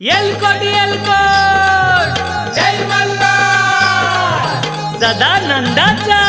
एलकोट एलकोट जय मल्हार सदानंदाचा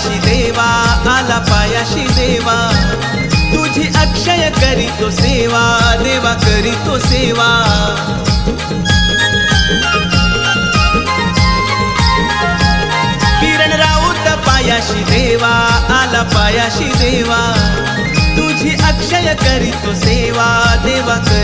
पायाशी देवा आला पायाशी देवा. तुझी अक्षय करी तो सेवा देवा करी तो सेवा. किरण राऊत पायाशी देवा आला पायाशी देवा. तुझी अक्षय करी तो सेवा देवा कर